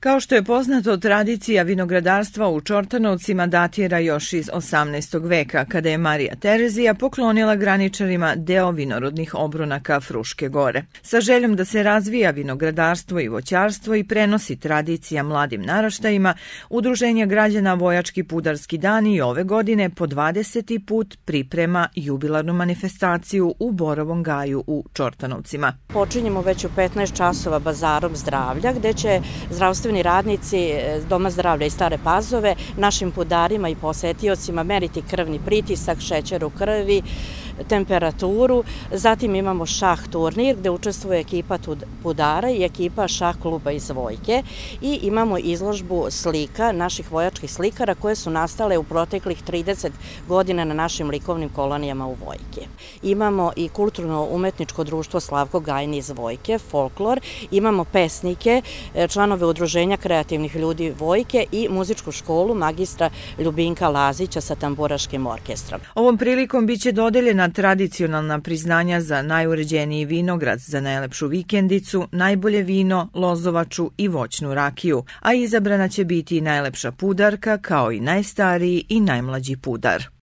Kao što je poznato, tradicija vinogradarstva u Čortanovcima datira još iz 18. veka, kada je Marija Terezija poklonila graničarima deo vinorodnih obrunaka Fruške gore. Sa željom da se razvija vinogradarstvo i voćarstvo i prenosi tradicija mladim naraštajima, Udruženje građana Vojački pudarski dan i ove godine po 20. put priprema jubilarnu manifestaciju u Borovom gaju u Čortanovcima. Počinjemo već u 15 časova bazarom zdravlja, gde će zdravstveni zdravstveni radnici e, Doma zdravlja i Stare Pazove našim podarima i posetiocima meriti krvni pritisak, šećer u krvi, temperaturu. Zatim imamo šah turnir gde učestvuje ekipa Pudara i ekipa šah kluba iz Vojke i imamo izložbu slika naših vojačkih slikara koje su nastale u proteklih 30 godina na našim likovnim kolonijama u Vojke. Imamo i kulturno-umetničko društvo Slavko Gajni iz Vojke, folklor, imamo pesnike, e, članove udruženja kreativnih ljudi Vojke i muzičku školu magistra Ljubinka Lazića sa tamburaškim orkestrom. Ovom prilikom biće dodeljena tradicionalna priznanja za najuređeniji vinograd, za najlepšu vikendicu, najbolje vino, lozovaču i voćnu rakiju, a izabrana će biti i najlepša pudarka kao i najstariji i najmlađi pudar.